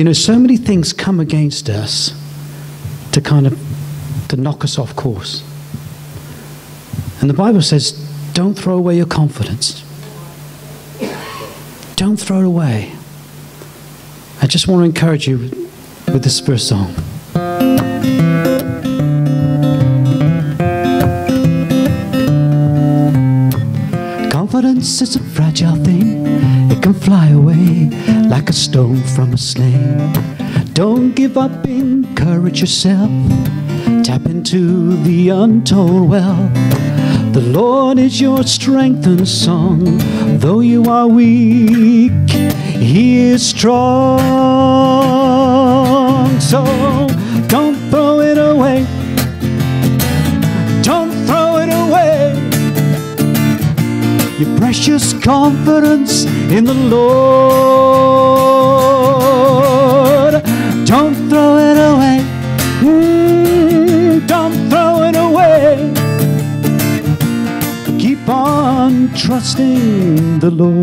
You know, so many things come against us to kind of to knock us off course. And the Bible says, don't throw away your confidence. Don't throw it away. I just want to encourage you with this first song. Confidence is a fragile thing. Can fly away like a stone from a sling. Don't give up, encourage yourself. Tap into the untold well. The Lord is your strength and song. Though you are weak, He is strong. So Your precious confidence in the Lord. Don't throw it away. Mm, don't throw it away. Keep on trusting the Lord.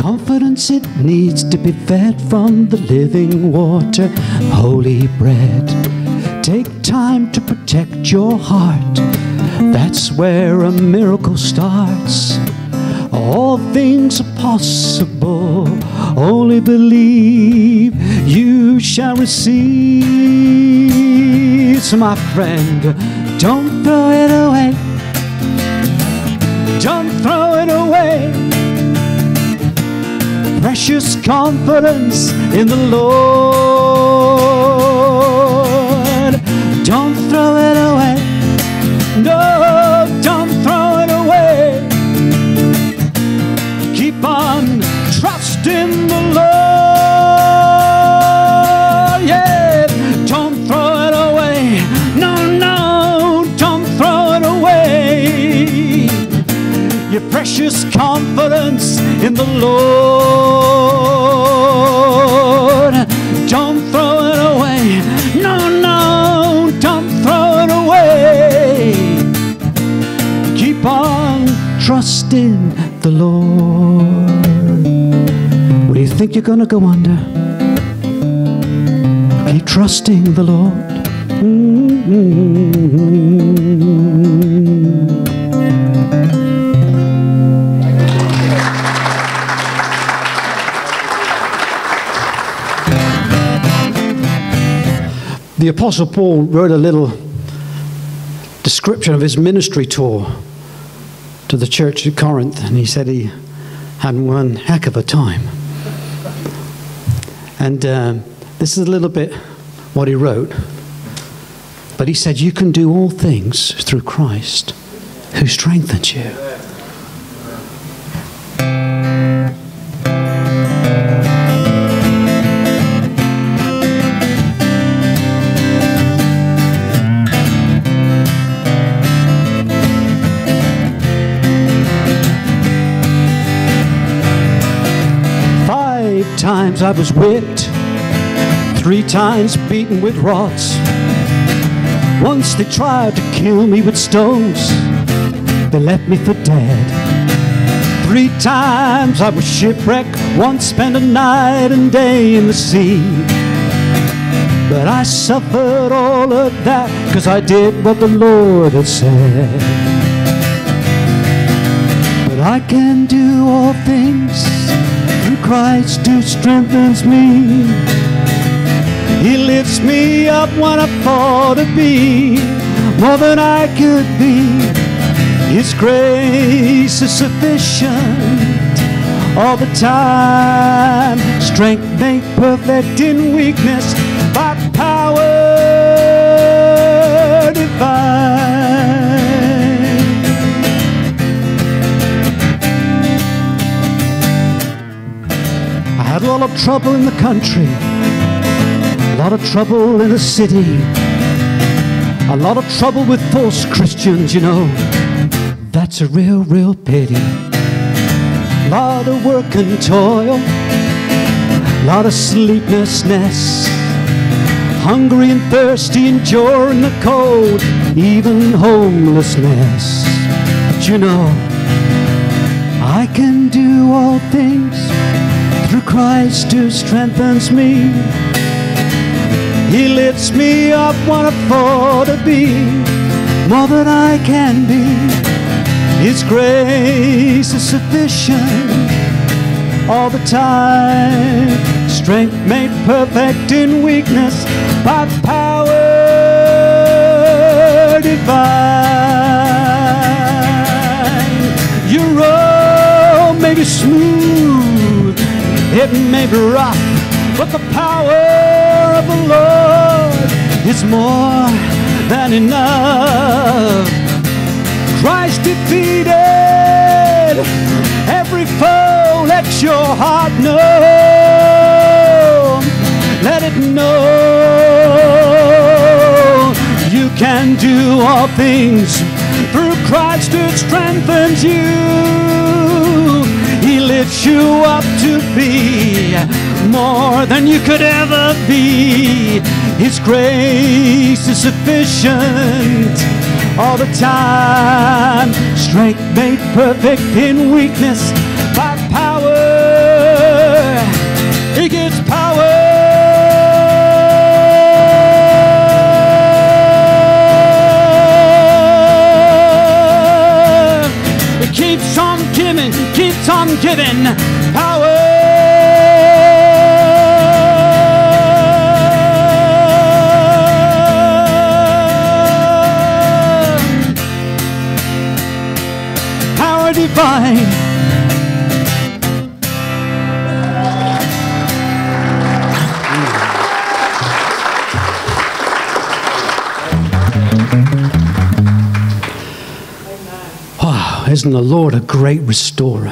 Confidence, it needs to be fed from the living water, holy bread. Take time to protect your heart. That's where a miracle starts. All things are possible. Only believe you shall receive. So, my friend, don't throw it away. Don't throw it away. Precious confidence in the Lord. Don't throw it away. No, don't throw it away. Keep on trusting the Lord. Yeah, don't throw it away. No, no, don't throw it away. Your precious confidence in the Lord. Think you're to go under, keep trusting the Lord. The Apostle Paul wrote a little description of his ministry tour to the church at Corinth, and he said he had one heck of a time. And uh, this is a little bit what he wrote. But he said, You can do all things through Christ who strengthens you. Times I was whipped, three times beaten with rods. Once they tried to kill me with stones, they left me for dead. Three times I was shipwrecked, once spent a night and day in the sea. But I suffered all of that because I did what the Lord had said. But I can do all things Christ who strengthens me. He lifts me up when I fall to be more than I could be. His grace is sufficient all the time. Strength made perfect in weakness by power divine. Had a lot of trouble in the country, a lot of trouble in the city, a lot of trouble with false Christians, you know. That's a real, real pity. A Lot of work and toil, a lot of sleeplessness, hungry and thirsty, enduring the cold, even homelessness. But you know, I can do all things Christ who strengthens me. He lifts me up when I fall to be more than I can be. His grace is sufficient all the time. Strength made perfect in weakness by power divine. Your road may be smooth, it may be rough, but the power of the Lord is more than enough. Christ defeated every foe. Let your heart know. Let it know you can do all things through Christ who strengthens you. He lifts you up to be more than you could ever be. His grace is sufficient all the time. Strength made perfect in weakness by power. He gives power. Keeps on giving, keeps on giving Wow, isn't the Lord a great restorer?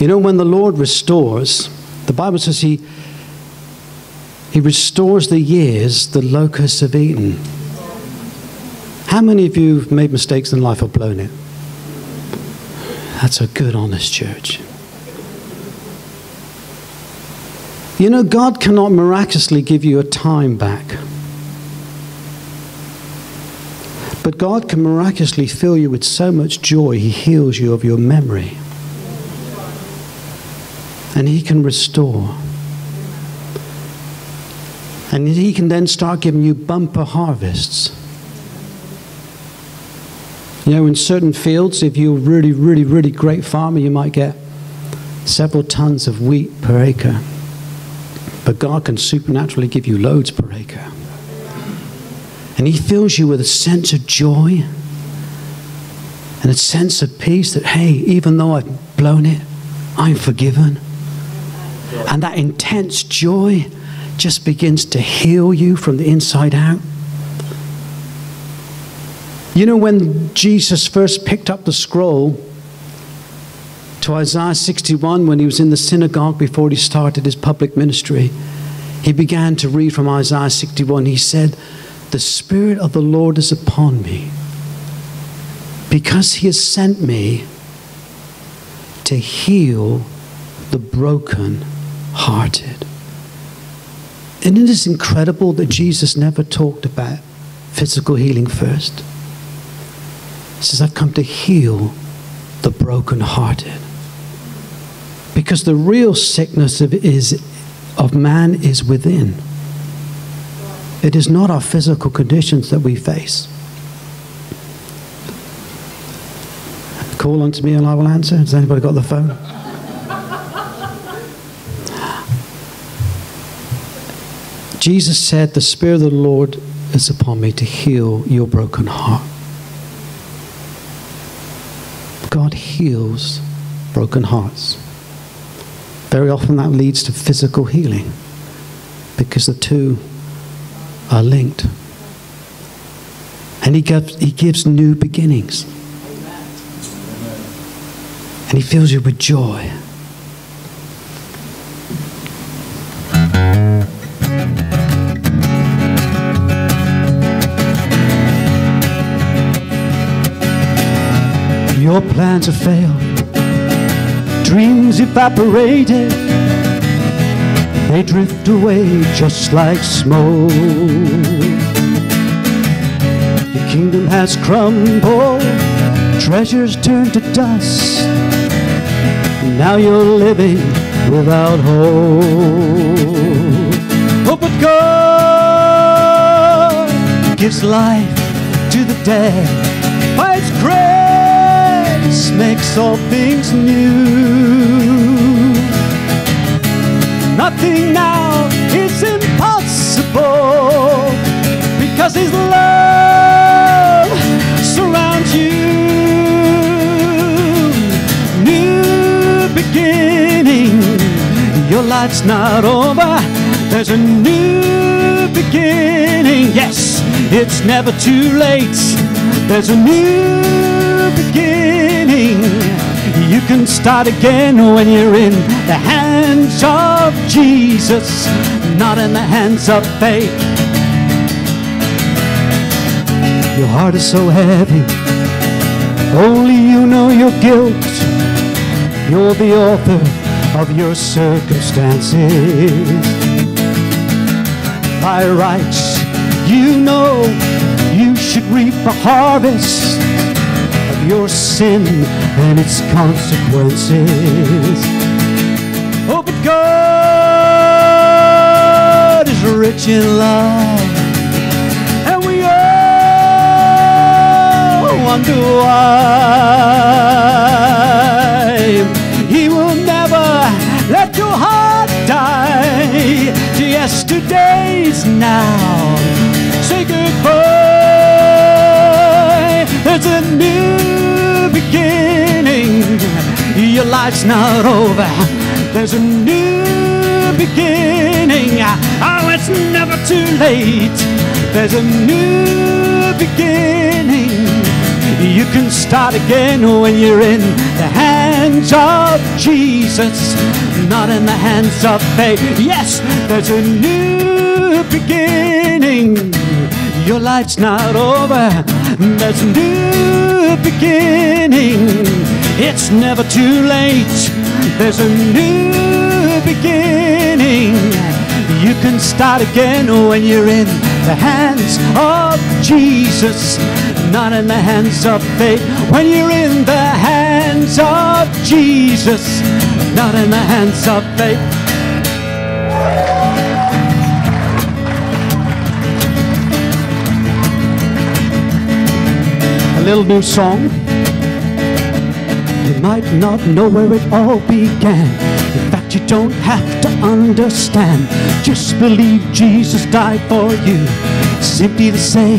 You know, when the Lord restores, the Bible says He He restores the years the locusts have eaten. How many of you have made mistakes in life or blown it? That's a good, honest church. You know, God cannot miraculously give you a time back. But God can miraculously fill you with so much joy, He heals you of your memory. And He can restore. And He can then start giving you bumper harvests. You know, in certain fields, if you're a really, really, really great farmer, you might get several tons of wheat per acre. But God can supernaturally give you loads per acre. And He fills you with a sense of joy and a sense of peace that, hey, even though I've blown it, I'm forgiven. And that intense joy just begins to heal you from the inside out. You know, when Jesus first picked up the scroll to Isaiah 61, when he was in the synagogue before he started his public ministry, he began to read from Isaiah 61. He said, The Spirit of the Lord is upon me because he has sent me to heal the broken hearted. Isn't it incredible that Jesus never talked about physical healing first? Says, I've come to heal the brokenhearted. Because the real sickness of, is, of man is within. It is not our physical conditions that we face. Call unto me and I will answer. Has anybody got the phone? Jesus said, The Spirit of the Lord is upon me to heal your broken heart. God heals broken hearts. Very often that leads to physical healing because the two are linked. And he gives, he gives new beginnings. And he fills you with joy. Your plans have failed, dreams evaporated, they drift away just like smoke. The kingdom has crumbled, treasures turned to dust. Now you're living without hope. Oh, but God gives life to the dead. Makes all things new. Nothing now is impossible because His love surrounds you. New beginning, your life's not over. There's a new beginning. Yes, it's never too late. There's a new. You can start again when you're in the hands of Jesus, not in the hands of fate. Your heart is so heavy, only you know your guilt. You're the author of your circumstances. By rights, you know you should reap a harvest your sin and its consequences. Oh, but God is rich in love, and we all wonder why He will never let your heart die to yesterday's now. Beginning. Your life's not over. There's a new beginning. Oh, it's never too late. There's a new beginning. You can start again when you're in the hands of Jesus, not in the hands of fate. Yes, there's a new beginning. Your life's not over. There's a new beginning. It's never too late. There's a new beginning. You can start again when you're in the hands of Jesus, not in the hands of fate. When you're in the hands of Jesus, not in the hands of fate. Little new song. You might not know where it all began. In fact, you don't have to understand. Just believe Jesus died for you. Simply to say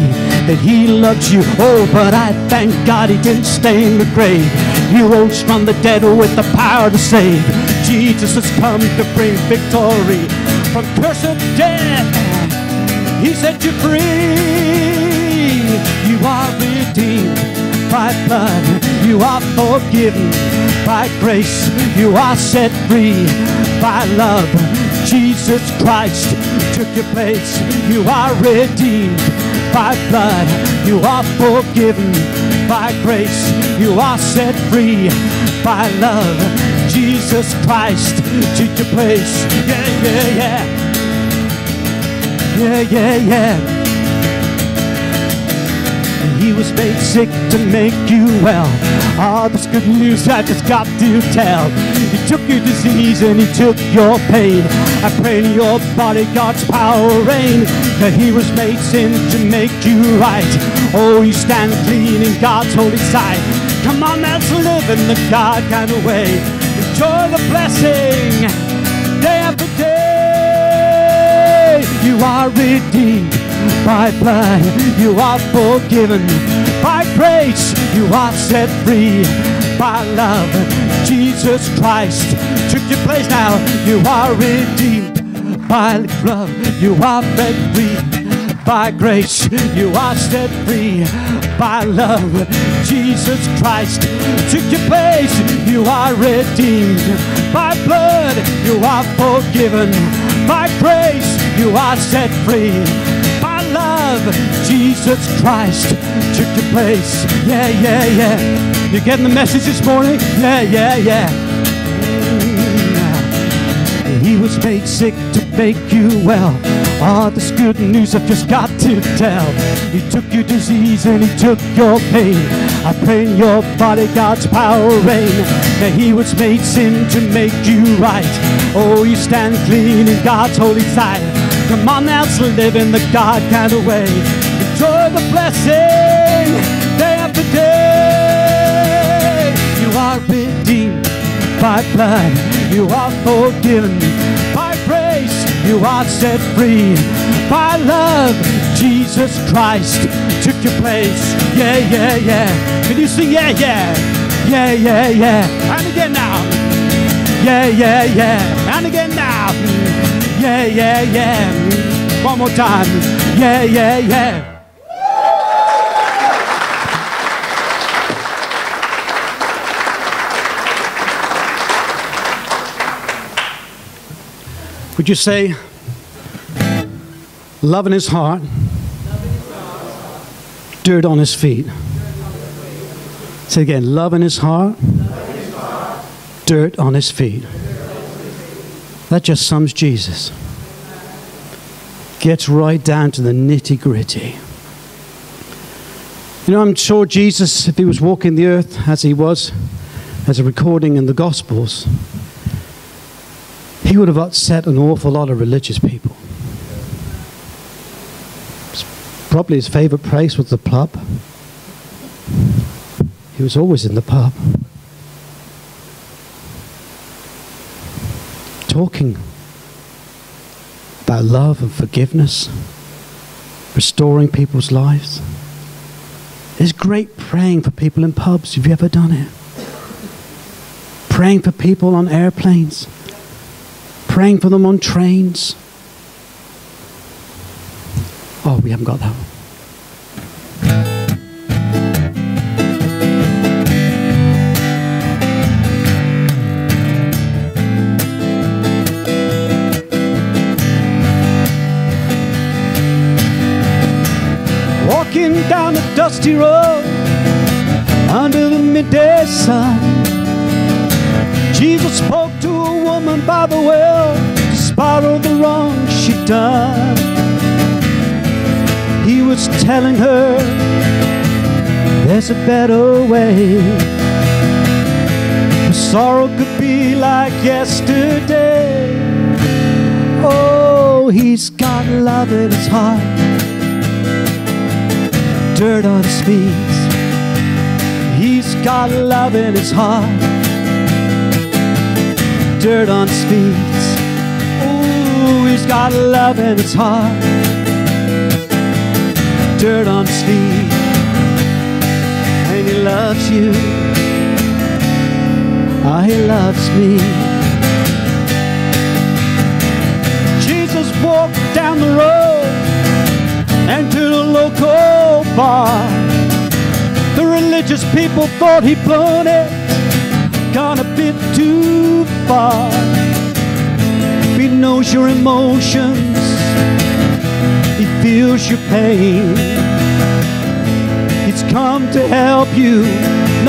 that He loves you. Oh, but I thank God He didn't stay in the grave. He rose from the dead with the power to save. Jesus has come to bring victory from cursed death. He set you free. You are redeemed by blood. You are forgiven by grace. You are set free by love. Jesus Christ took your place. You are redeemed by blood. You are forgiven by grace. You are set free by love. Jesus Christ took your place. Yeah, yeah, yeah. Yeah, yeah, yeah. He was made sick to make you well. Ah, this good news I just got to tell. He took your disease and he took your pain. I pray in your body God's power reign. That he was made sin to make you right. Oh, you stand clean in God's holy sight. Come on, let's live in the God kind of way. Enjoy the blessing day after day. You are redeemed by blood. You are forgiven by grace. You are set free by love. Jesus Christ took your place now. You are redeemed by love. You are set free by grace. You are set free by love. Jesus Christ took your place. You are redeemed by blood. You are forgiven by grace. You are set free Jesus Christ took your place. Yeah, yeah, yeah. You're getting the message this morning? Yeah, yeah, yeah. Mm. He was made sick to make you well. Ah, this good news I've just got to tell. He took your disease and he took your pain. I pray in your body God's power reign. That he was made sin to make you right. Oh, you stand clean in God's holy sight. Come on let's live in the God kind of way. Enjoy the blessing day after day. You are redeemed by blood. You are forgiven by grace. You are set free by love. Jesus Christ took your place. Yeah, yeah, yeah. Can you sing? Yeah, yeah. Yeah, yeah, yeah. And again now. Yeah, yeah, yeah. Yeah, yeah, yeah. One more time. Yeah, yeah, yeah. Would you say, love in his heart, dirt on his feet? Say again, love in his heart, dirt on his feet. That just sums Jesus. Gets right down to the nitty gritty. You know, I'm sure Jesus, if he was walking the earth as he was, as a recording in the Gospels, he would have upset an awful lot of religious people. Probably his favorite place was the pub. He was always in the pub. Talking about love and forgiveness, restoring people's lives. It's great praying for people in pubs. Have you ever done it? Praying for people on airplanes praying for them on trains. Oh, we haven't got that one. Dusty road under the midday sun. Jesus spoke to a woman by the well to spiral the wrong she'd done. He was telling her there's a better way. The sorrow could be like yesterday. Oh, he's got love in his heart, dirt on his feet. He's got love in his heart dirt on his feet. Ooh, he's got love in his heart. Dirt on his feet. And he loves you. Ah, he loves me. Jesus walked down the road bar. The religious people thought he'd blown it gone a bit too far. He knows your emotions, he feels your pain. He's come to help you,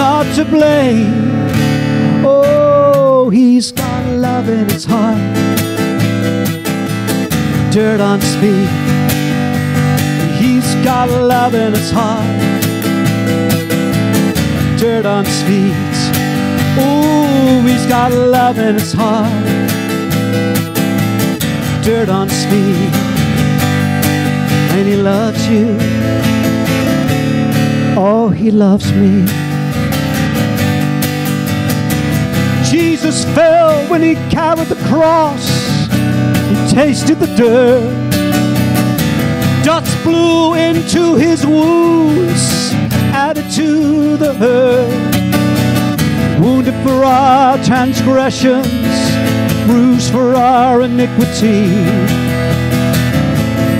not to blame. Oh, he's got love in his heart, dirt on. He's got love in his heart, dirt on his feet. Ooh, he's got love in his heart, dirt on his feet, and he loves you. Oh, he loves me. Jesus fell when he carried the cross, he tasted the dirt. Blew into his wounds, added to the hurt wounded for our transgressions, bruised for our iniquity.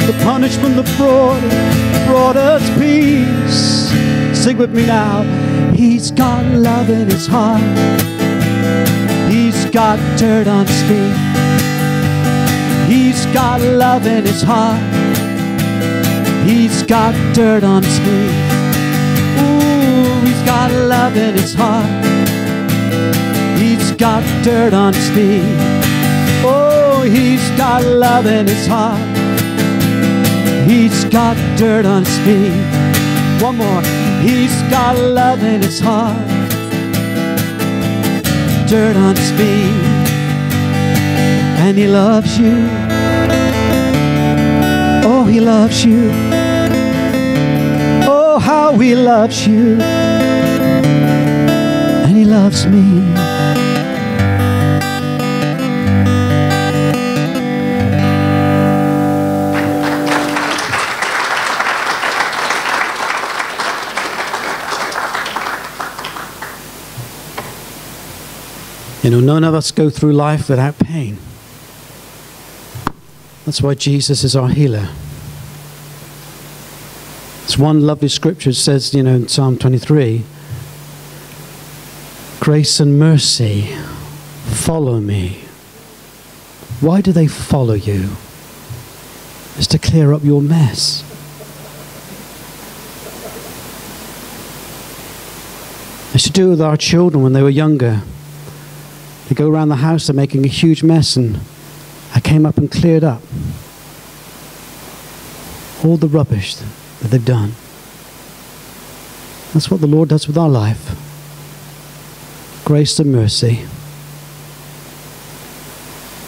The punishment that brought, brought us peace. Sing with me now. He's got love in his heart. He's got dirt on his feet. He's got love in his heart. He's got dirt on his feet. Ooh, he's got love in his heart. He's got dirt on his feet. Oh, he's got love in his heart. He's got dirt on his feet. One more. He's got love in his heart, dirt on his feet, and he loves you. Oh, he loves you. He loves you. And he loves me. You know, none of us go through life without pain. That's why Jesus is our healer. It's one lovely scripture says, you know, in Psalm 23 Grace and mercy follow me. Why do they follow you? It's to clear up your mess. It's to do with our children when they were younger. They go around the house, they're making a huge mess, and I came up and cleared up all the rubbish that they've done. That's what the Lord does with our life grace and mercy,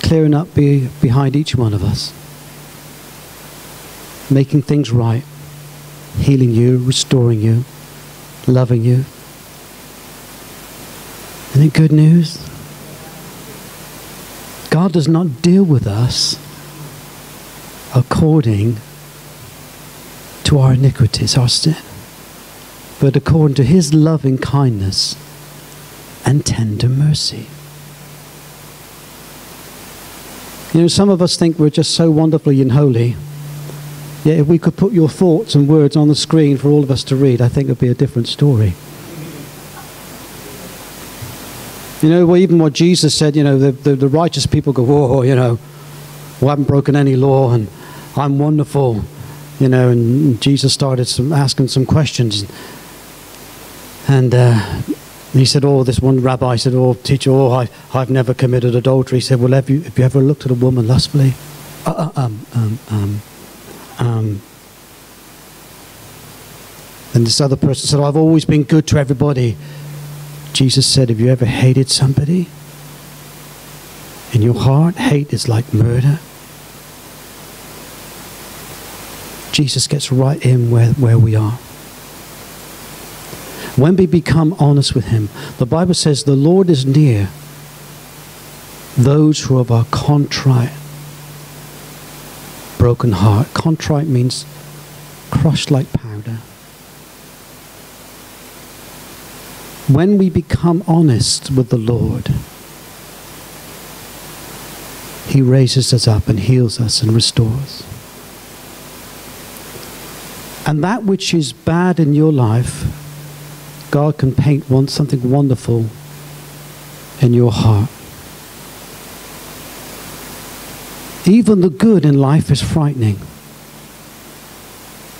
clearing up be, behind each one of us, making things right, healing you, restoring you, loving you. Isn't it good news? God does not deal with us according to our iniquities, our sin, but according to his loving kindness and tender mercy. You know, some of us think we're just so wonderfully and holy. Yet, if we could put your thoughts and words on the screen for all of us to read, I think it would be a different story. You know, well, even what Jesus said, you know, the, the, the righteous people go, whoa, you know, well, I haven't broken any law and I'm wonderful, you know, and Jesus started some, asking some questions. And uh, he said, oh, this one rabbi said, oh, teacher, oh, I, I've never committed adultery. He said, well, have you, have you ever looked at a woman lustfully? Uh, uh, um, um, um, um. And this other person said, I've always been good to everybody. Jesus said, Have you ever hated somebody? In your heart, hate is like murder. Jesus gets right in where, where we are. When we become honest with Him, the Bible says, The Lord is near those who have a contrite, broken heart. Contrite means crushed like powder. when we become honest with the Lord, He raises us up and heals us and restores. And that which is bad in your life, God can paint one, something wonderful in your heart. Even the good in life is frightening.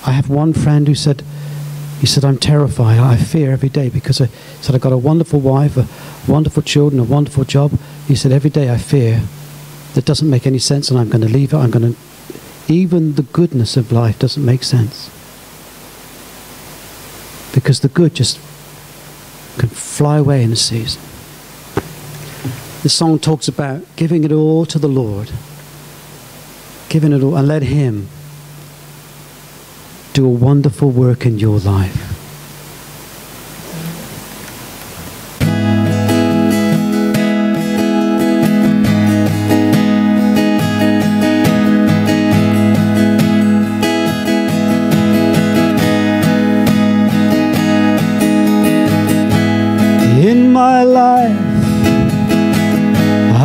I have one friend who said, he said, I'm terrified. I fear every day because I said, I've got a wonderful wife, a wonderful children, a wonderful job. He said, every day I fear that doesn't make any sense and I'm going to leave it. I'm going to, even the goodness of life doesn't make sense. Because the good just can fly away in a season. The song talks about giving it all to the Lord, giving it all, and let Him do a wonderful work in your life.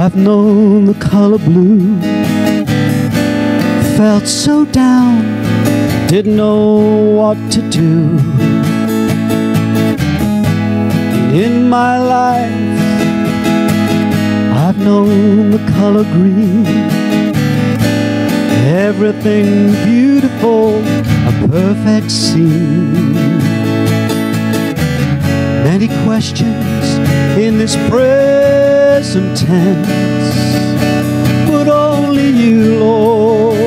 I've known the color blue, felt so down didn't know what to do. In my life, I've known the color green. Everything beautiful, a perfect scene. Many questions in this present tense, but only you, Lord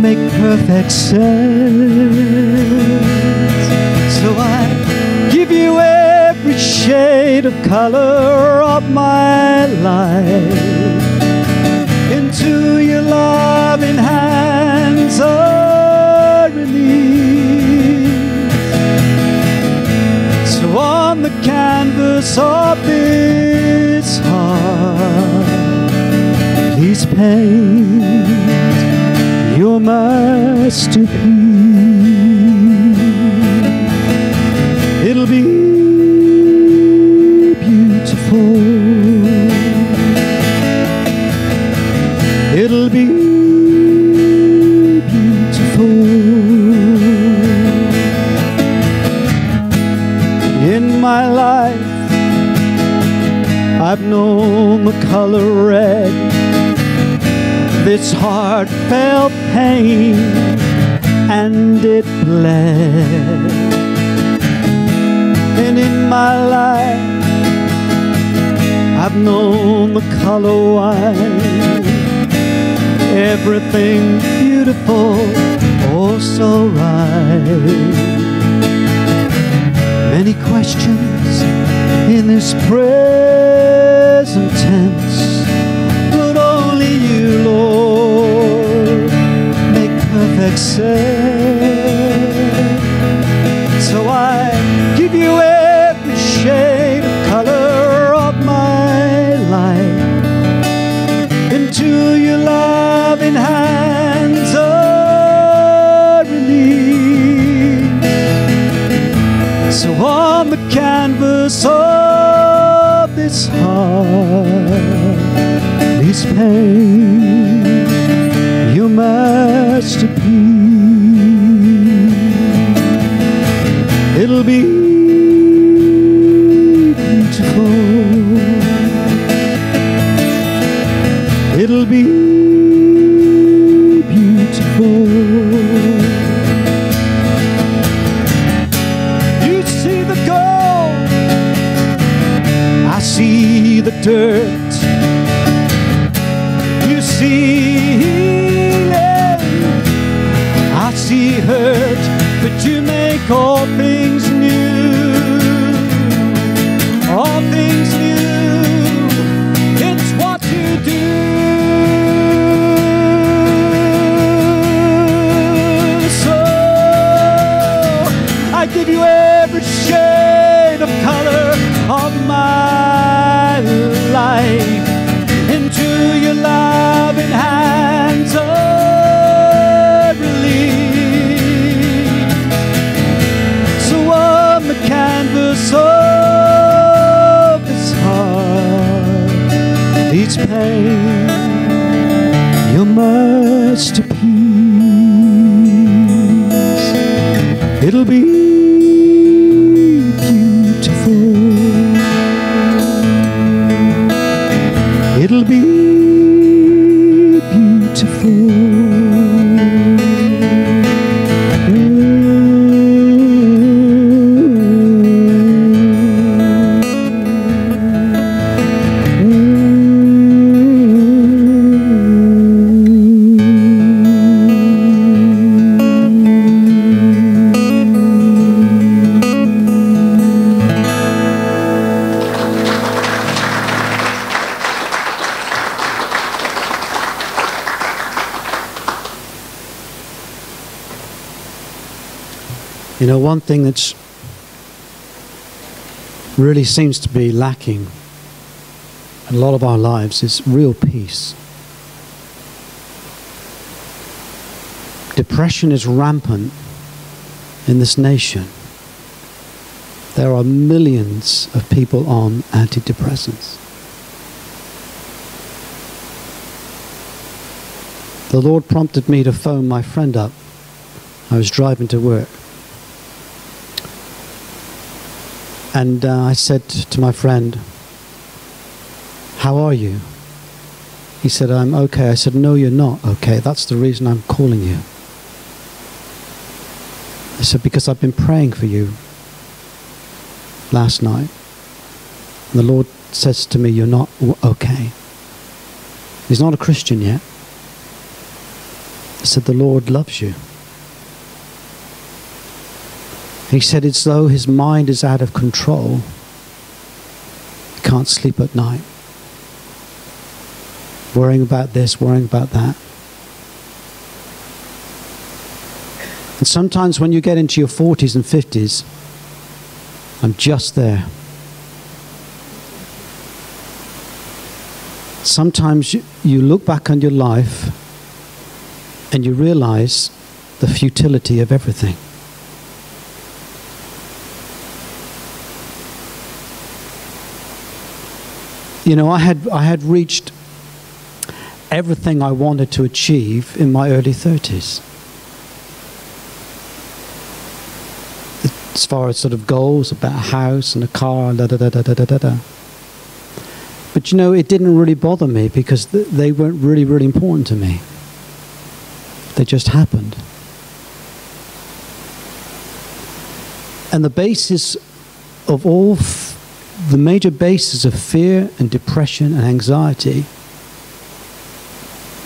make perfect sense. So I give you every shade of color of my life into your loving hands. Release. So on the canvas of please paint your masterpiece. It'll be beautiful. It'll be beautiful. In my life, I've known the color red, this heartfelt pain, and it bled. And in my life, I've known the color white, everything beautiful, oh so right. Many questions in this present tense, perfect. So I give you every shade of color of my life into your loving hands. I release. So on the canvas of this heart, please paint your masterpiece. It'll be beautiful. It'll be beautiful. You see the gold, I see the dirt. Masterpiece. It'll be beautiful. It'll be You know, one thing that's really seems to be lacking in a lot of our lives is real peace. Depression is rampant in this nation. There are millions of people on antidepressants. The Lord prompted me to phone my friend up. I was driving to work. And uh, I said to my friend, How are you? He said, I'm okay. I said, No, you're not okay. That's the reason I'm calling you. I said, Because I've been praying for you last night. And the Lord says to me, You're not okay. He's not a Christian yet. I said, The Lord loves you. He said it's though his mind is out of control. He can't sleep at night. Worrying about this, worrying about that. And sometimes when you get into your 40s and 50s, I'm just there. Sometimes you look back on your life and you realize the futility of everything. You know, I had, I had reached everything I wanted to achieve in my early 30s. As far as sort of goals about a house and a car, da da da da da da da. But you know, it didn't really bother me because th- they weren't really, really important to me. They just happened. And the basis of all the major basis of fear and depression and anxiety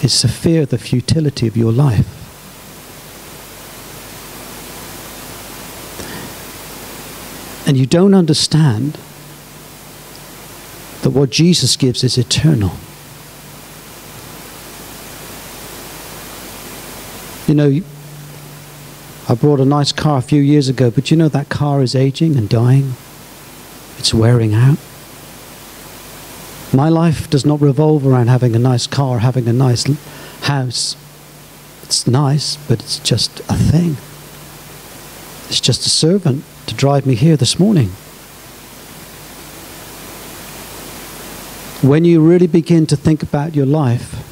is the fear of the futility of your life. And you don't understand that what Jesus gives is eternal. You know, I bought a nice car a few years ago, but you know that car is aging and dying. It's wearing out. My life does not revolve around having a nice car, having a nice house. It's nice, but it's just a thing. It's just a servant to drive me here this morning. When you really begin to think about your life,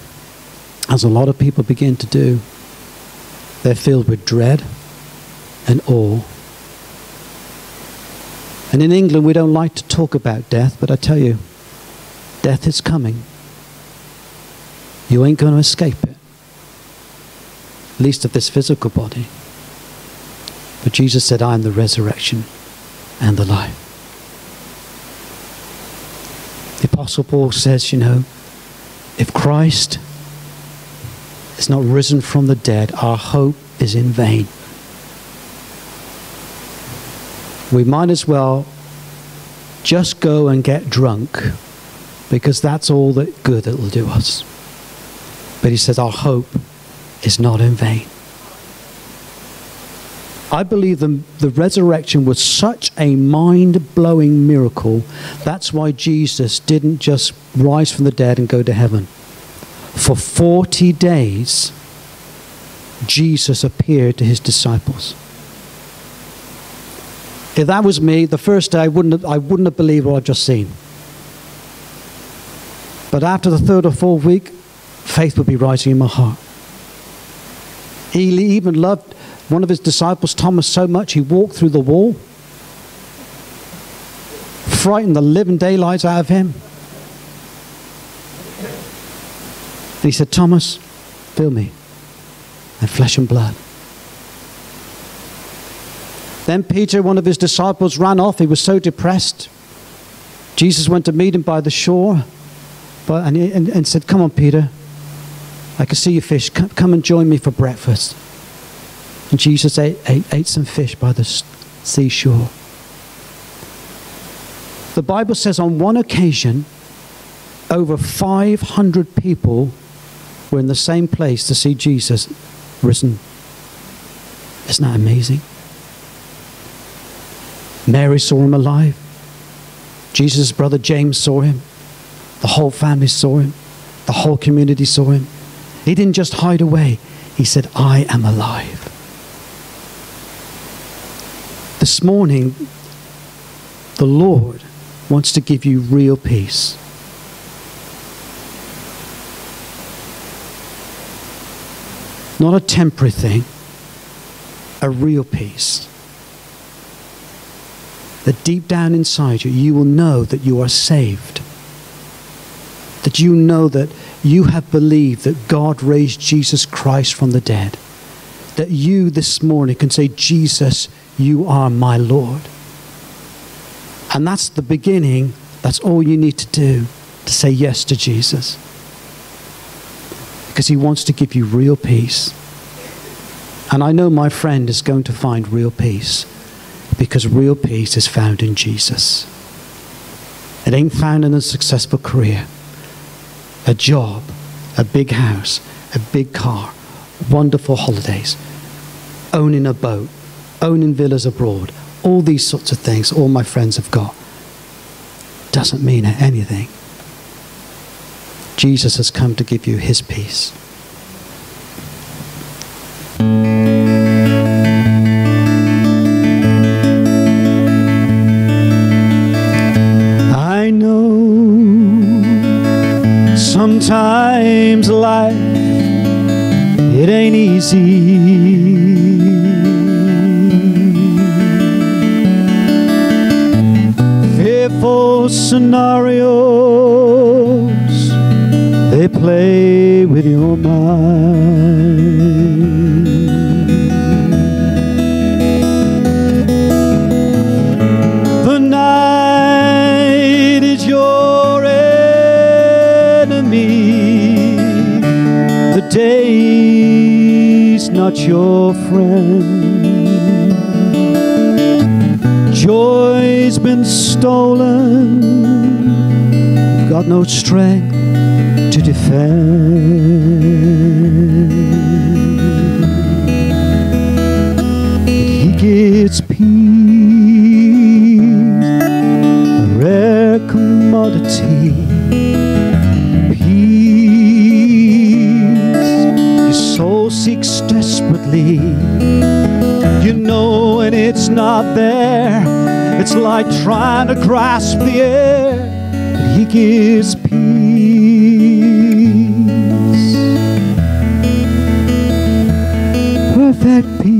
as a lot of people begin to do, they're filled with dread and awe and in England, we don't like to talk about death, but I tell you, death is coming. You ain't going to escape it, at least of this physical body. But Jesus said, I am the resurrection and the life. The Apostle Paul says, you know, if Christ is not risen from the dead, our hope is in vain. We might as well just go and get drunk because that's all that good it will do us. But he says, Our hope is not in vain. I believe the, the resurrection was such a mind blowing miracle. That's why Jesus didn't just rise from the dead and go to heaven. For 40 days, Jesus appeared to his disciples. If that was me, the first day I wouldn't have, I wouldn't have believed what I've just seen. But after the third or fourth week, faith would be rising in my heart. He even loved one of his disciples, Thomas, so much he walked through the wall, frightened the living daylights out of him. And he said, Thomas, fill me and flesh and blood. Then Peter, one of his disciples, ran off. He was so depressed. Jesus went to meet him by the shore but, and, and, and said, Come on, Peter. I can see you fish. Come, come and join me for breakfast. And Jesus ate, ate, ate some fish by the seashore. The Bible says on one occasion, over 500 people were in the same place to see Jesus risen. Isn't that amazing? Mary saw him alive. Jesus' brother James saw him. The whole family saw him. The whole community saw him. He didn't just hide away, he said, I am alive. This morning, the Lord wants to give you real peace. Not a temporary thing, a real peace that deep down inside you, you will know that you are saved. That you know that you have believed that God raised Jesus Christ from the dead. That you this morning can say, Jesus, you are my Lord. And that's the beginning. That's all you need to do to say yes to Jesus. Because he wants to give you real peace. And I know my friend is going to find real peace Because real peace is found in Jesus. It ain't found in a successful career, a job, a big house, a big car, wonderful holidays, owning a boat, owning villas abroad, all these sorts of things, all my friends have got. Doesn't mean anything. Jesus has come to give you his peace. Sometimes life it ain't easy. Fearful scenarios they play with your mind. Not your friend. Joy's been stolen. Got no strength to defend. He gives peace, It's like trying to grasp the air, but He gives peace. Perfect peace.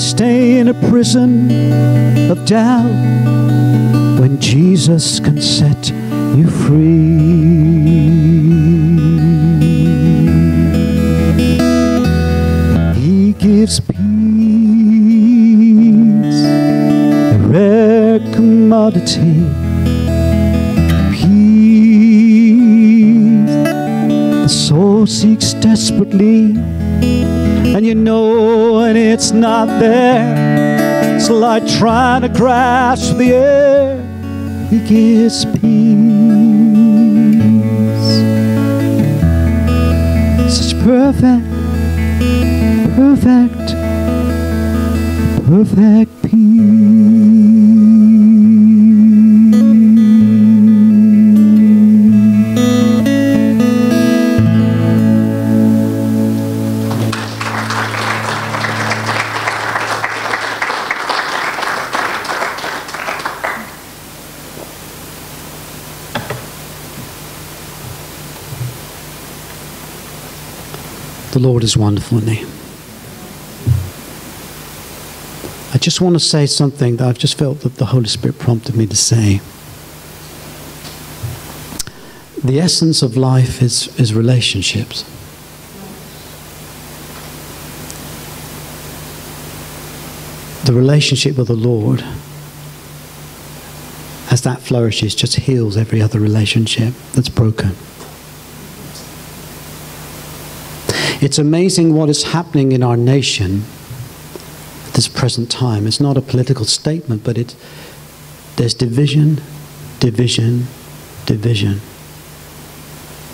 Stay in a prison of doubt when Jesus can set you free? There. It's like trying to grasp the air. He gives peace, such perfect perfect, perfect peace. Lord is wonderful in me. I just want to say something that I've just felt that the Holy Spirit prompted me to say. The essence of life is, is relationships. The relationship with the Lord, as that flourishes, just heals every other relationship that's broken. It's amazing what is happening in our nation at this present time. It's not a political statement, but it, there's division, division, division.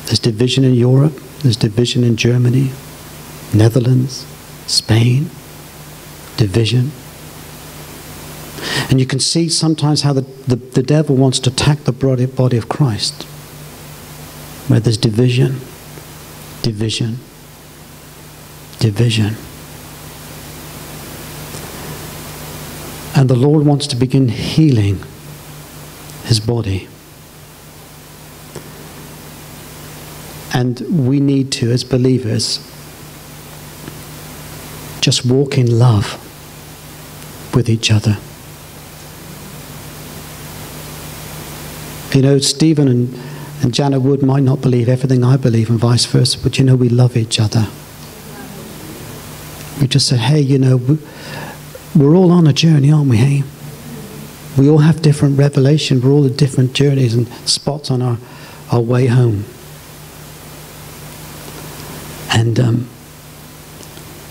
There's division in Europe, there's division in Germany, Netherlands, Spain, division. And you can see sometimes how the, the, the devil wants to attack the body, body of Christ, where there's division, division. Division. And the Lord wants to begin healing his body. And we need to, as believers, just walk in love with each other. You know, Stephen and, and Janet Wood might not believe everything I believe and vice versa, but you know, we love each other. We just said, hey, you know, we're all on a journey, aren't we? Hey? We all have different revelation. We're all at different journeys and spots on our, our way home. And um,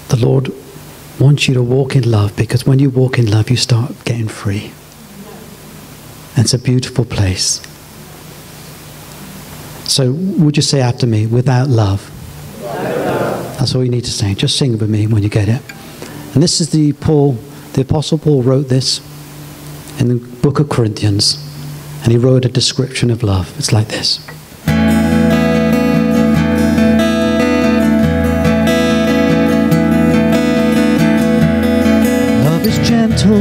the Lord wants you to walk in love because when you walk in love, you start getting free. It's a beautiful place. So, would you say after me, without love? That's all you need to say. Just sing with me when you get it. And this is the Paul, the Apostle Paul wrote this in the book of Corinthians, and he wrote a description of love. It's like this. Love is gentle,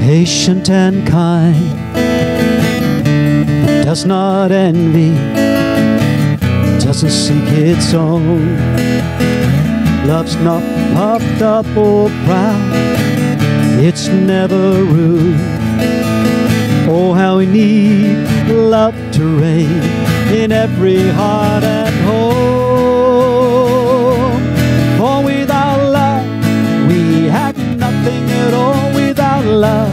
patient, and kind. Does not envy, doesn't seek its own. Love's not puffed up or proud it's never rude. Oh, how we need love to reign in every heart and home. For without love, we have nothing at all. Without love,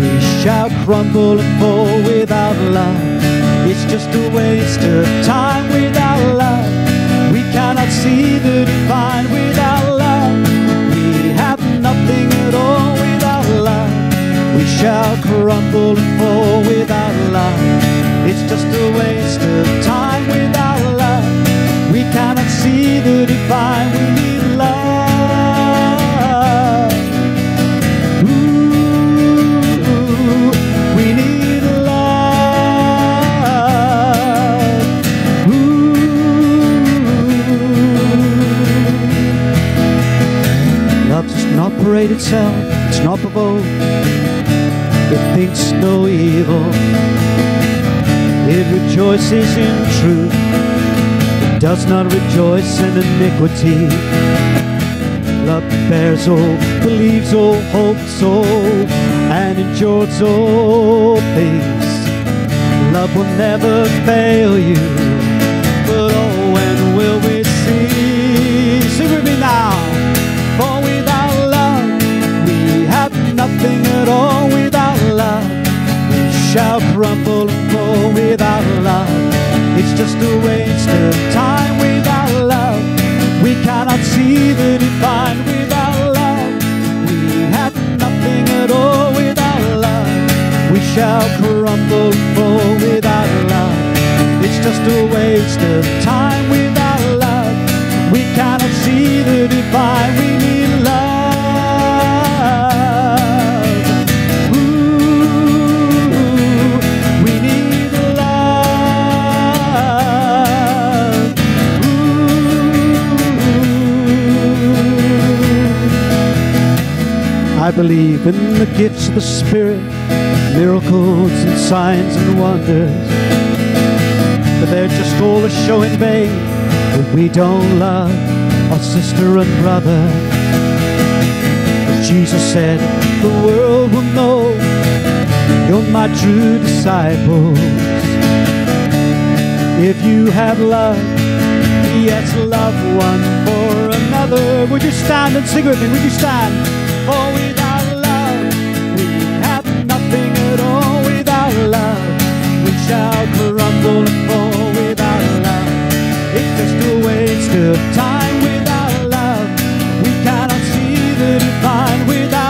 we shall crumble and fall. Without love, just a waste of time. Without love, we cannot see the divine. Without love, we have nothing at all without love. we shall crumble and fall without love. It's just a waste of time without love. We cannot see the divine. We need love. Does itself. It's not provoked it thinks no evil. It rejoices in truth. It does not rejoice in iniquity. Love bears all, believes all, hopes all, and endures all things. Love will never fail you. All. Without love. We shall crumble and fall without love. It's just a waste of time without love. We cannot see the divine without love. We have nothing at all without love. We shall crumble and fall without love. It's just a waste of time without love. We cannot see the divine. We need love. I believe in the gifts of the Spirit, miracles and signs and wonders. But they're just all a show in vain if we don't love our sister and brother. But Jesus said, the world will know you're my true disciples. If you have love, yes, love one for another. Would you stand and sing with me? Would you stand? For without love, we have nothing at all. Without love, we shall crumble and fall. Without love, it's just a waste of time. Without love, we cannot see the divine. Without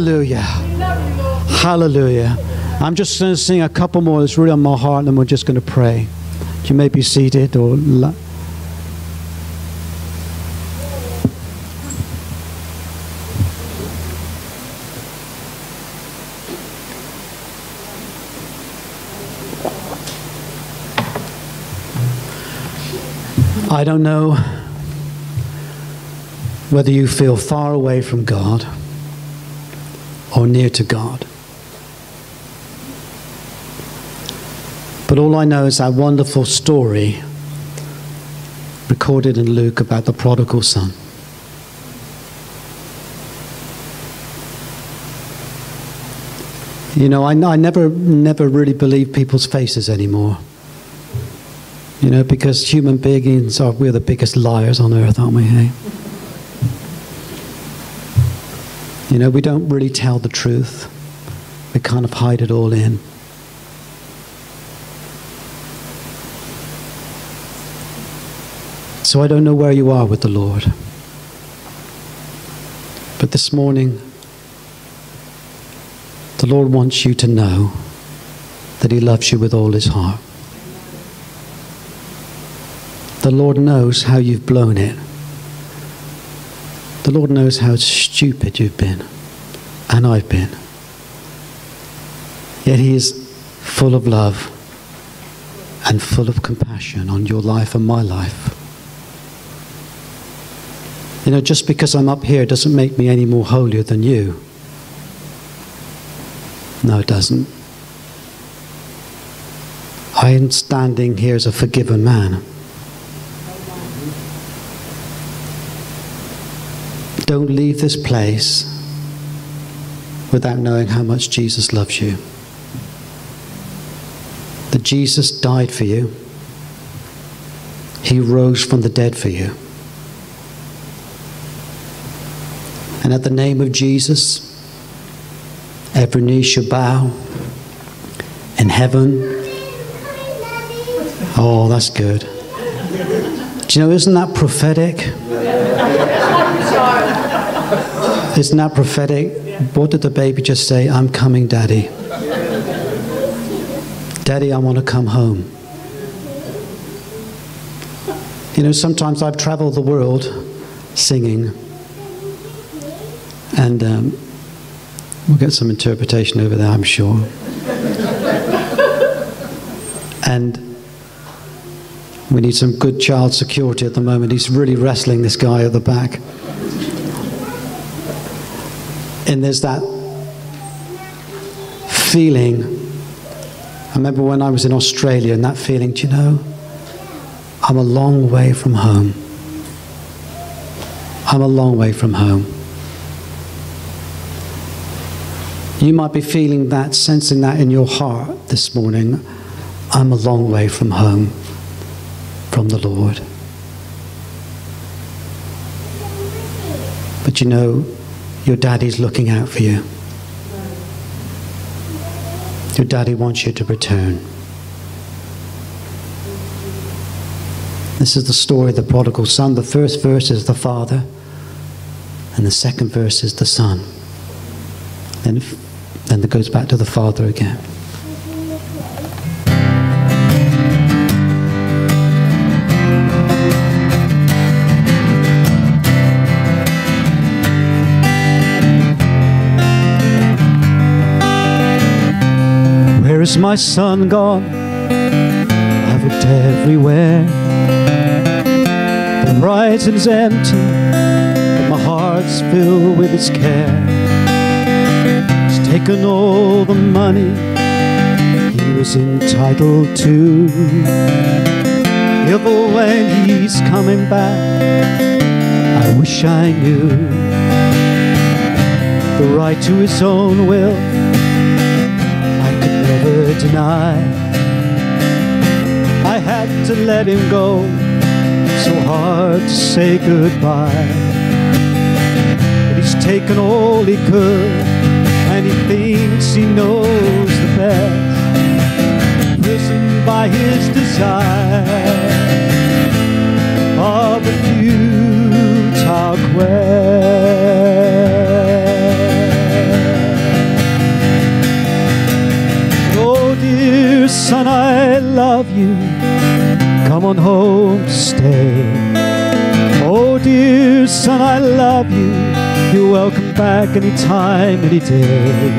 Hallelujah. Hallelujah. I'm just going to sing a couple more that's really on my heart, and then we're just going to pray. You may be seated or. I don't know whether you feel far away from God or near to God. But all I know is that wonderful story recorded in Luke about the prodigal son. You know, I, I never, never really believe people's faces anymore. You know, because human beings are, we're the biggest liars on earth, aren't we? Hey? You know, we don't really tell the truth. We kind of hide it all in. So I don't know where you are with the Lord. But this morning, the Lord wants you to know that He loves you with all His heart. The Lord knows how you've blown it. The Lord knows how stupid you've been, and I've been. Yet He is full of love and full of compassion on your life and my life. You know, just because I'm up here doesn't make me any more holier than you. No, it doesn't. I am standing here as a forgiven man. Don't leave this place without knowing how much Jesus loves you. That Jesus died for you, He rose from the dead for you. And at the name of Jesus, every knee shall bow in heaven. Oh, that's good. Do you know, isn't that prophetic? Isn't that prophetic? What did the baby just say? I'm coming, Daddy. Daddy, I want to come home. You know, sometimes I've traveled the world singing, and um, we'll get some interpretation over there, I'm sure. and we need some good child security at the moment. He's really wrestling this guy at the back. And there's that feeling. I remember when I was in Australia and that feeling, do you know, I'm a long way from home. I'm a long way from home. You might be feeling that, sensing that in your heart this morning. I'm a long way from home, from the Lord. But you know, your daddy's looking out for you. Your daddy wants you to return. This is the story of the prodigal son. The first verse is the father, and the second verse is the son. Then, then it goes back to the father again. Where's my son gone? I've looked everywhere. The horizon's empty, but my heart's filled with its care. He's taken all the money he was entitled to. If when he's coming back, I wish I knew the right to his own will deny. I had to let him go, so hard to say goodbye. But he's taken all he could, and he thinks he knows the best. Risen by his desire. On home to stay. Oh, dear son, I love you. You're welcome back anytime, any day.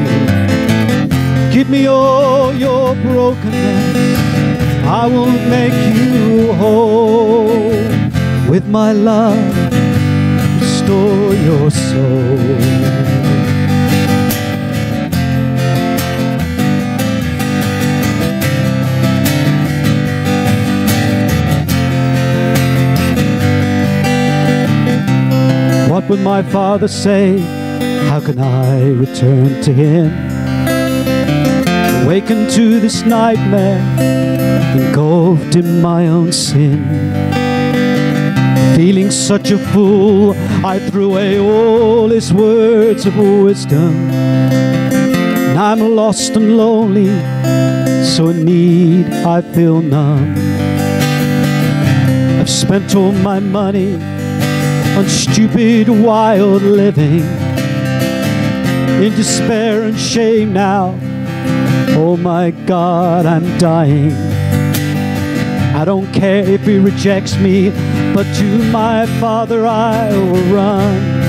Give me all your brokenness. I will make you whole with my love. Restore your soul. What would my father say? How can I return to him? Awakened to this nightmare, engulfed in my own sin. Feeling such a fool, I threw away all his words of wisdom. Now I'm lost and lonely, so in need I feel numb. I've spent all my money on stupid, wild living. In despair and shame now, oh my God, I'm dying. I don't care if he rejects me, but to my Father I will run.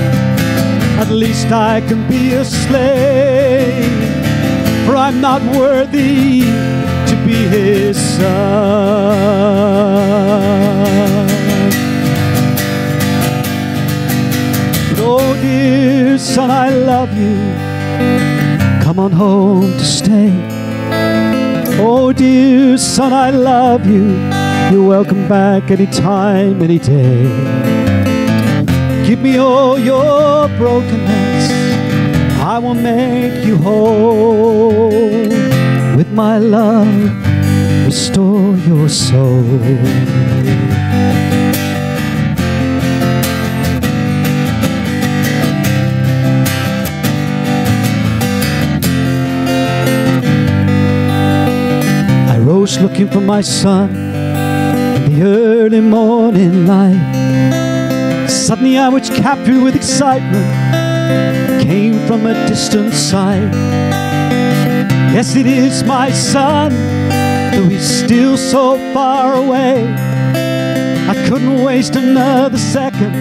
At least I can be a slave, for I'm not worthy to be his son. Oh, dear son, I love you. Come on home to stay. Oh, dear son, I love you. You're welcome back anytime, any day. Give me all your brokenness. I will make you whole. With my love, restore your soul. Rose looking for my son in the early morning light. Suddenly I was captured with excitement, came from a distant sight. Yes, it is my son, though he's still so far away. I couldn't waste another second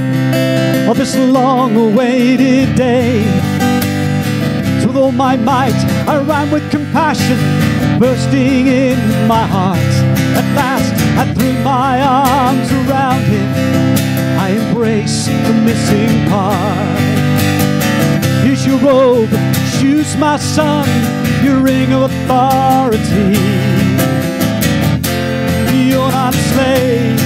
of this long awaited day. With all my might, I ran with compassion bursting in my heart. At last, I threw my arms around him. I embraced the missing part. Here's your robe, shoes, my son, your ring of authority. You're not a slave,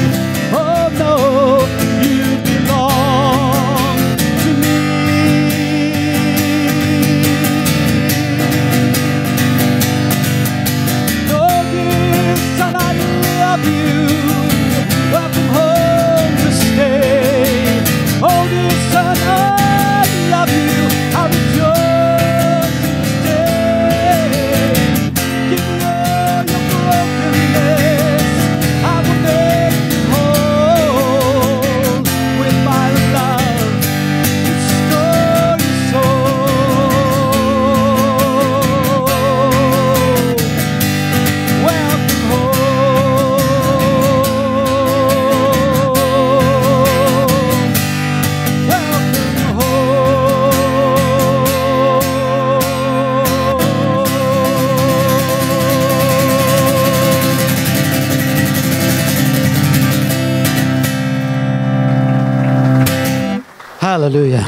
Hallelujah.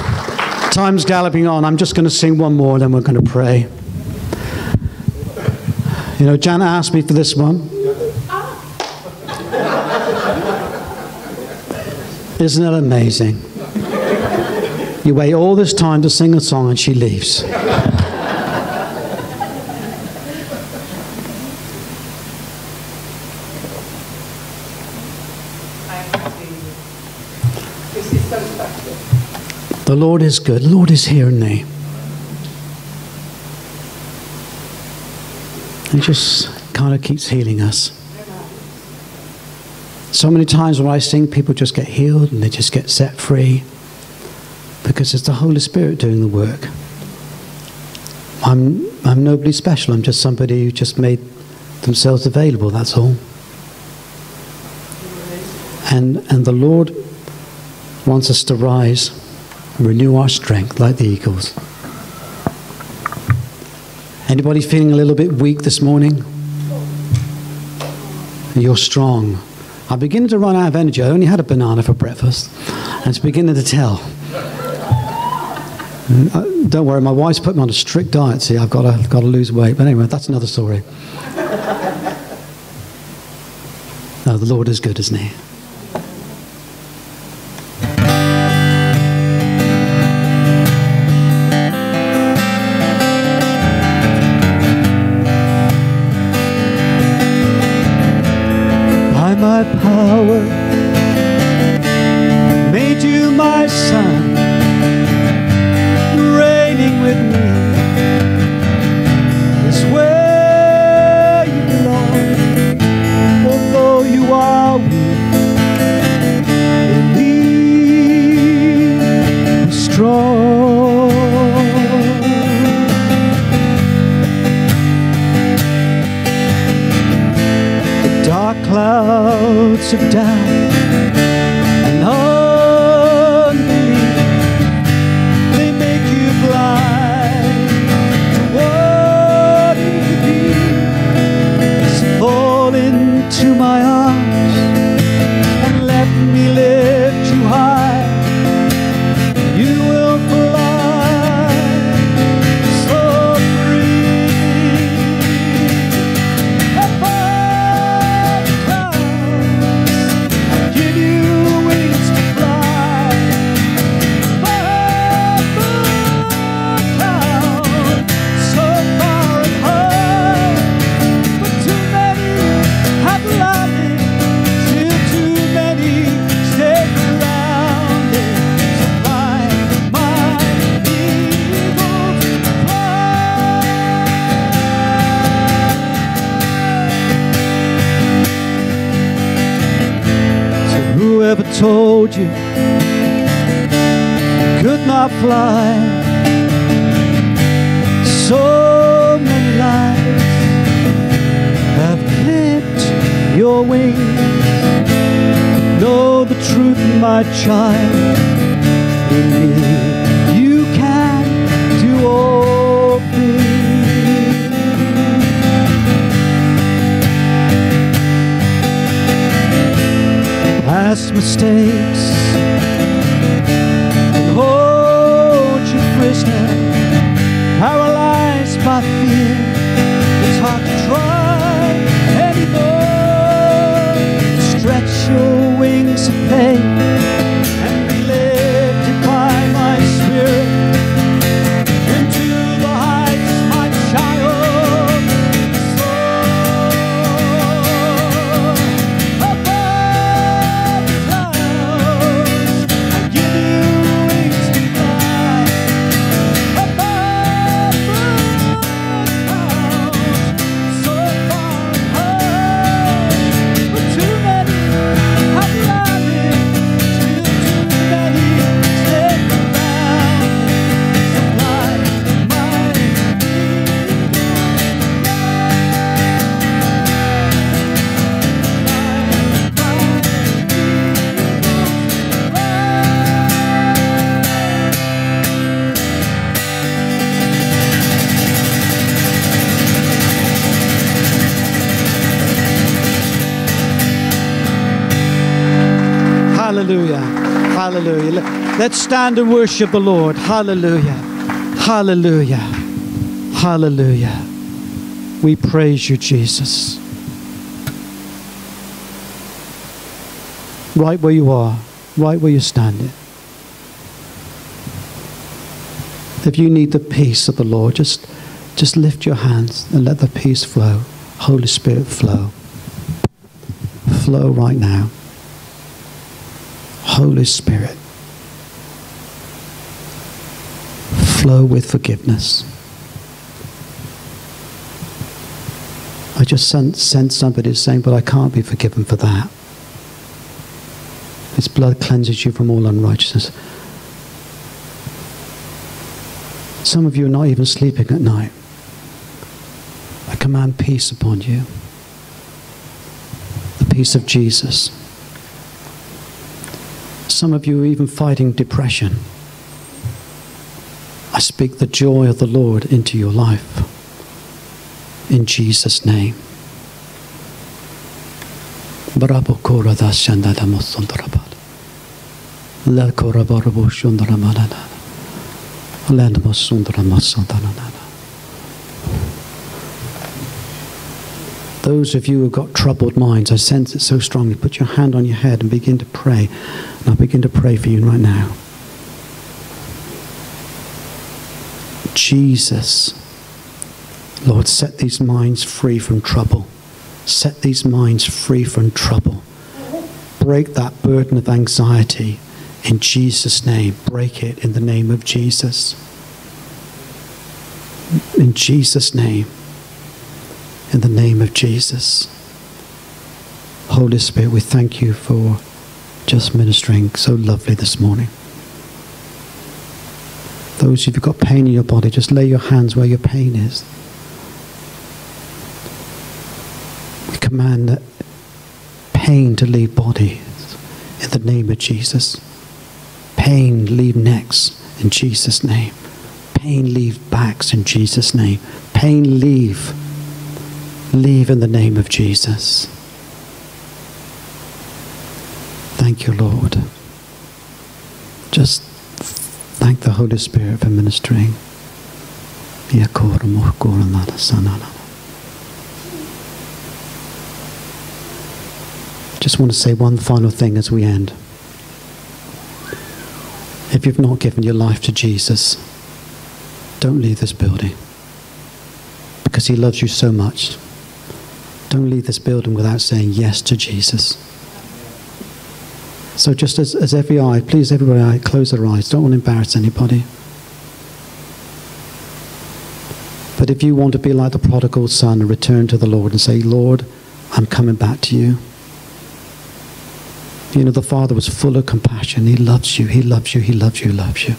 Time's galloping on. I'm just going to sing one more, then we're going to pray. You know, Jana asked me for this one. Isn't it amazing? You wait all this time to sing a song and she leaves. The Lord is good. The Lord is hearing me. He just kind of keeps healing us. So many times when I sing, people just get healed and they just get set free because it's the Holy Spirit doing the work. I'm, I'm nobody special. I'm just somebody who just made themselves available, that's all. And, and the Lord wants us to rise renew our strength like the eagles. Anybody feeling a little bit weak this morning? You're strong. I'm beginning to run out of energy. I only had a banana for breakfast, and it's beginning to tell. Uh, don't worry, my wife's put me on a strict diet. See, I've got to, got to lose weight. But anyway, that's another story. The Lord is good, isn't He? Power, made you my son, reigning with me. Of doubt told you could not fly? So many lives have clipped your wings. Know the truth, my child. Past mistakes can hold you prisoner, paralyzed by fear. It's hard to try anymore. Stretch your wings of faith Let's stand and worship the Lord. Hallelujah. Hallelujah. Hallelujah. We praise you, Jesus. Right where you are, right where you're standing. If you need the peace of the Lord, just, just lift your hands and let the peace flow. Holy Spirit, flow. Flow right now. Holy Spirit, with forgiveness. I just sense, sense somebody saying, but I can't be forgiven for that. His blood cleanses you from all unrighteousness. Some of you are not even sleeping at night. I command peace upon you. The peace of Jesus. some of you are even fighting depression. I speak the joy of the Lord into your life. In Jesus' name. Those of you who've got troubled minds, I sense it so strongly. Put your hand on your head and begin to pray. And I'll begin to pray for you right now. Jesus, Lord, set these minds free from trouble. Set these minds free from trouble. Break that burden of anxiety in Jesus' name. Break it in the name of Jesus. In Jesus' name. In the name of Jesus. Holy Spirit, we thank you for just ministering so lovely this morning. Those who've got pain in your body, just lay your hands where your pain is. We command that pain to leave bodies in the name of Jesus. Pain leave necks in Jesus' name. Pain leave backs in Jesus' name. Pain leave. Leave in the name of Jesus. Thank you, Lord. Just thank the Holy Spirit for ministering. Just want to say one final thing as we end. If you've not given your life to Jesus, don't leave this building because he loves you so much. Don't leave this building without saying yes to Jesus. So just as, as every eye, please everybody eye, close their eyes. Don't want to embarrass anybody. But if you want to be like the prodigal son and return to the Lord and say, Lord, I'm coming back to you. You know, the Father was full of compassion. He loves you, He loves you, He loves you, loves you.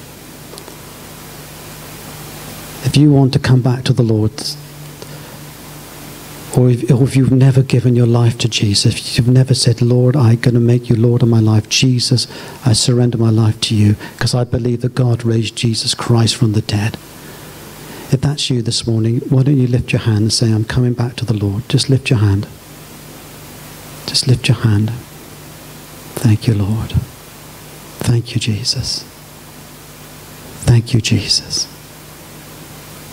If you want to come back to the Lord, or if, or if, you've never given your life to Jesus, if you've never said, Lord, I'm going to make you Lord of my life, Jesus, I surrender my life to you because I believe that God raised Jesus Christ from the dead. If that's you this morning, why don't you lift your hand and say, I'm coming back to the Lord? Just lift your hand. Just lift your hand. Thank you, Lord. Thank you, Jesus. Thank you, Jesus.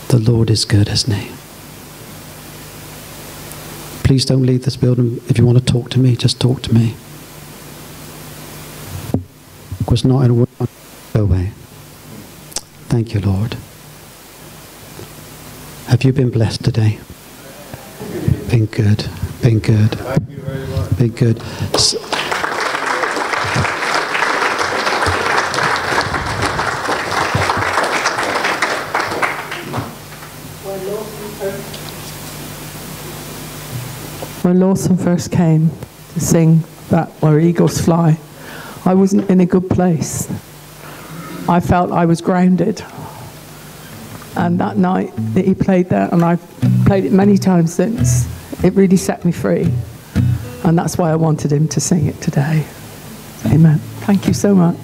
The Lord is good, isn't he? Please don't leave this building. If you want to talk to me, just talk to me. Course, not in a word, away. Thank you, Lord. Have you been blessed today? Been good. Been good. Been good. When Lawson first came to sing that Where Eagles Fly, I wasn't in a good place. I felt I was grounded. And that night that he played that, and I've played it many times since, it really set me free. And that's why I wanted him to sing it today. Amen. Thank you so much.